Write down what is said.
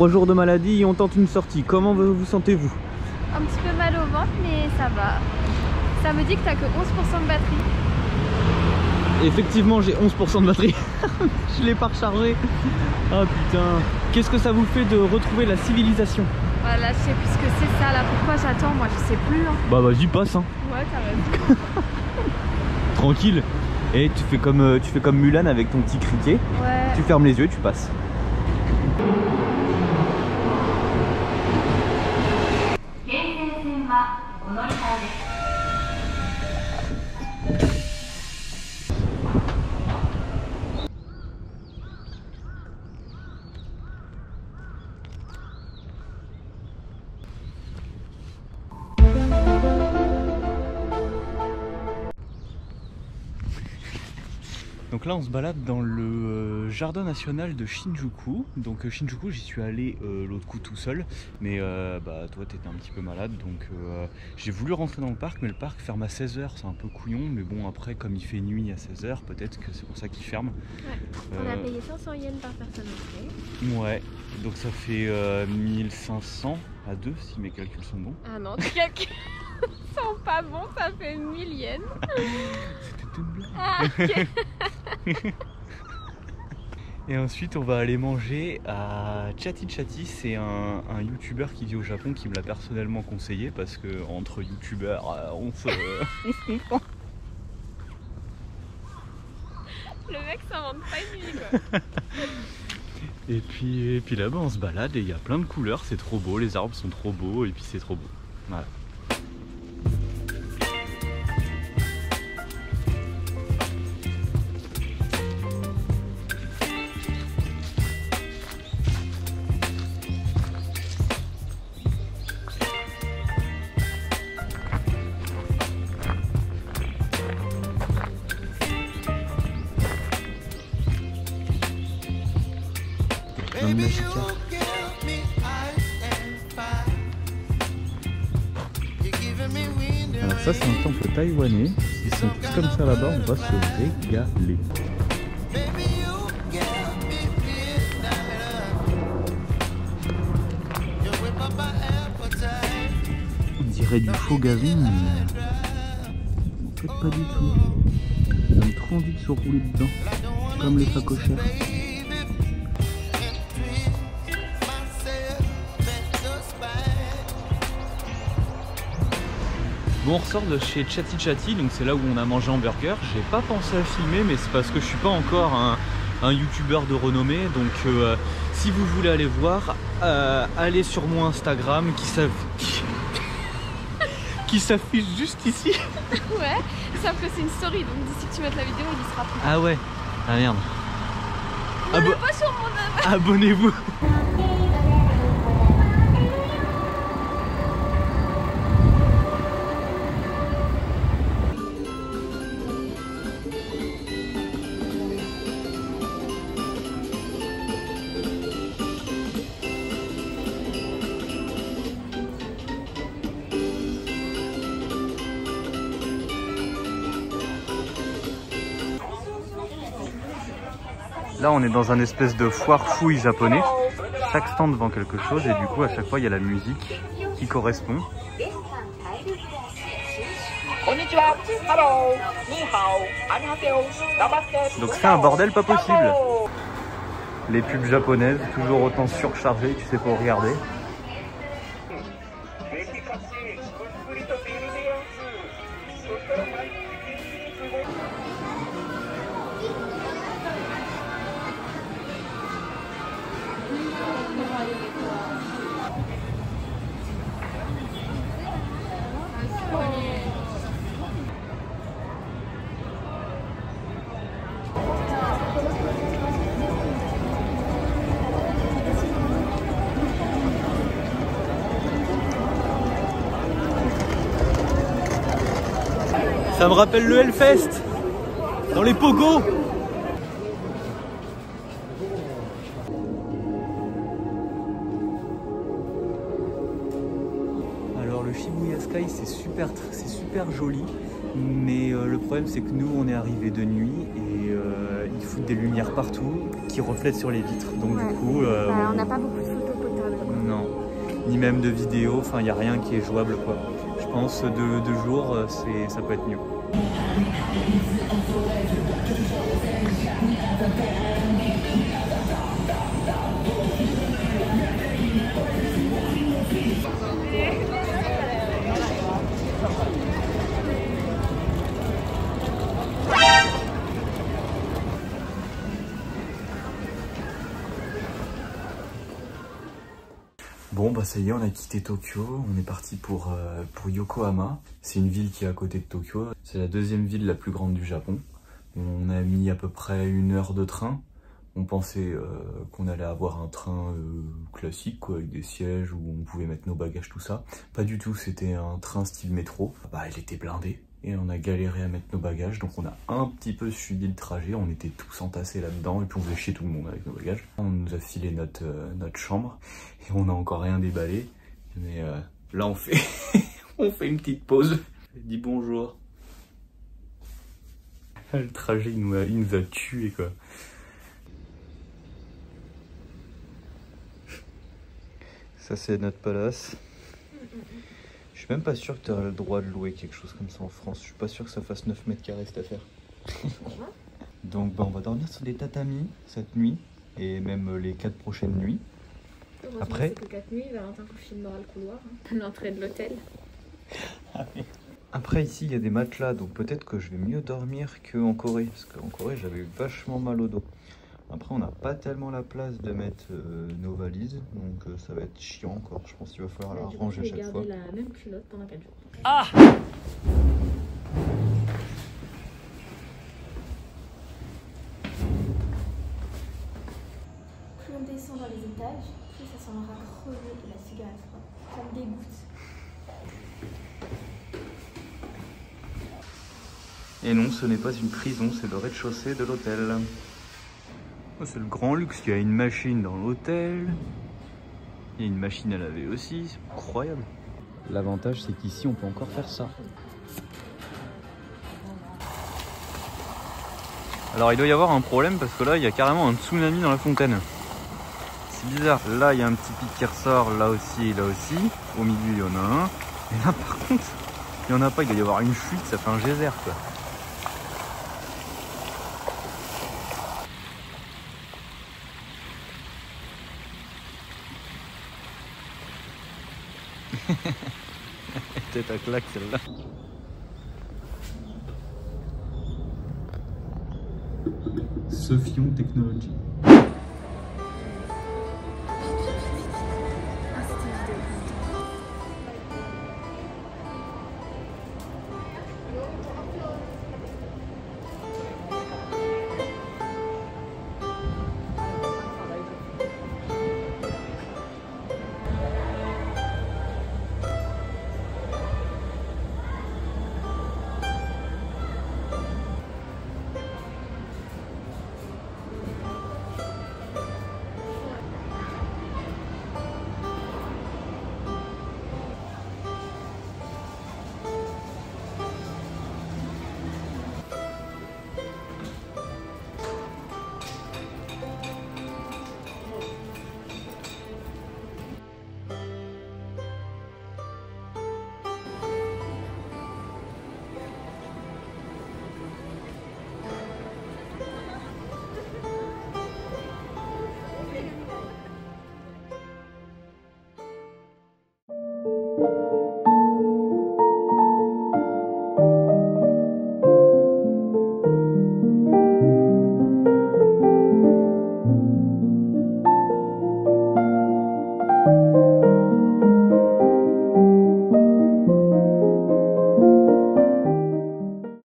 Trois jours de maladie et on tente une sortie. Comment vous vous sentez-vous? Un petit peu mal au ventre, mais ça va. Ça me dit que t'as que 11% de batterie. Effectivement, j'ai 11% de batterie. Je l'ai pas rechargé. Ah putain. Qu'est-ce que ça vous fait de retrouver la civilisation? Voilà, je sais plus ce que c'est ça là. Pourquoi j'attends? Moi, je sais plus. hein. Bah vas-y, passe hein. Ouais, t'as raison. Tranquille. Et tu fais comme euh, tu fais comme Mulan avec ton petit criquet. Ouais. Tu fermes les yeux et tu passes. Não é Donc là on se balade dans le euh, jardin national de Shinjuku. Donc euh, Shinjuku j'y suis allé euh, l'autre coup tout seul. Mais euh, bah toi t'étais un petit peu malade donc euh, j'ai voulu rentrer dans le parc mais le parc ferme à 16h. C'est un peu couillon mais bon après comme il fait nuit à 16h peut-être que c'est pour ça qu'il ferme. On a payé 500 yens par personne entrée. Ouais, donc ça fait euh, 1500 à deux si mes calculs sont bons. Ah non, tes calculs sont pas bons, ça fait 1000 yens. C'était une blague. Ah. Et ensuite, on va aller manger à Chatty Chatty. C'est un, un youtubeur qui vit au Japon qui me l'a personnellement conseillé parce que entre youtubeurs, euh, on se. Le mec s'invente pas une vie quoi. et puis, et puis là-bas, on se balade et il y a plein de couleurs. C'est trop beau. Les arbres sont trop beaux et puis c'est trop beau. Voilà. Alors ça c'est un temple taïwanais. Ils sont tous comme ça là-bas, on va se régaler. On dirait du faux gazon, mais fait pas du tout. Donne trop envie de se rouler dedans, comme les facochères. Bon, on ressort de chez Chatty Chatty, donc c'est là où on a mangé un burger. J'ai pas pensé à filmer, mais c'est parce que je suis pas encore un, un youtubeur de renommée. Donc, euh, si vous voulez aller voir, euh, allez sur mon Instagram qui s'affiche qui juste ici. Ouais, sauf que c'est une story donc d'ici que tu mettes la vidéo, il y sera plus. Ah ouais, ah merde. Abonnez-vous. Là, on est dans un espèce de foire fouille japonais. Chaque stand vend quelque chose et du coup, à chaque fois, il y a la musique qui correspond. Donc c'est un bordel pas possible. Les pubs japonaises, toujours autant surchargées, tu sais pas regarder. Ça me rappelle le Hellfest dans les pogos. Sky c'est super, c'est super joli, mais euh, le problème c'est que nous on est arrivé de nuit et euh, ils foutent des lumières partout qui reflètent sur les vitres. Donc Ouais. du coup, euh, Bah, on n'a pas beaucoup de photos ni même de vidéo. Enfin, il n'y a rien qui est jouable quoi. Je pense de deux jours, c'est, ça peut être mieux. Bah ça y est, on a quitté Tokyo, on est parti pour, euh, pour Yokohama. C'est une ville qui est à côté de Tokyo. C'est la deuxième ville la plus grande du Japon. On a mis à peu près une heure de train. On pensait euh, qu'on allait avoir un train euh, classique avec des sièges où on pouvait mettre nos bagages, tout ça. Pas du tout, c'était un train style métro. Bah il était blindé et on a galéré à mettre nos bagages. Donc on a un petit peu suivi le trajet, on était tous entassés là-dedans et puis on faisait chier tout le monde avec nos bagages. On nous a filé notre, euh, notre chambre et on n'a encore rien déballé. Mais euh, là on fait, on fait une petite pause. Dis bonjour. Le trajet il nous a, il nous a tués quoi. Ça c'est notre palace. Je suis même pas sûr que tu aurais le droit de louer quelque chose comme ça en France. Je suis pas sûr que ça fasse 9 mètres carrés cette affaire. Donc bah, on va dormir sur des tatamis cette nuit et même les 4 prochaines nuits. Après- que 4 nuits, Valentin le couloir, hein. l'entrée de l'hôtel. Après ici il y a des matelas donc peut-être que je vais mieux dormir qu'en Corée. Parce qu'en Corée j'avais eu vachement mal au dos. Après on n'a pas tellement la place de mettre euh, nos valises donc euh, ça va être chiant encore. Je pense qu'il va falloir la ranger à chaque fois. la même culotte pendant 4 jours. Plus on descend dans les étages, plus ça sentira crever de la cigarette froide. Ça me dégoûte. Et non, ce n'est pas une prison, c'est le rez-de-chaussée de l'hôtel. C'est le grand luxe, il y a une machine dans l'hôtel. Il y a une machine à laver aussi, c'est incroyable. L'avantage, c'est qu'ici, on peut encore faire ça. Alors, il doit y avoir un problème parce que là, il y a carrément un tsunami dans la fontaine. C'est bizarre. Là, il y a un petit pic qui ressort, là aussi et là aussi. Au milieu, il y en a un. Et là, par contre, il n'y en a pas. Il doit y avoir une fuite, ça fait un geyser, quoi. Tête à claque celle-là. Sophion Technology.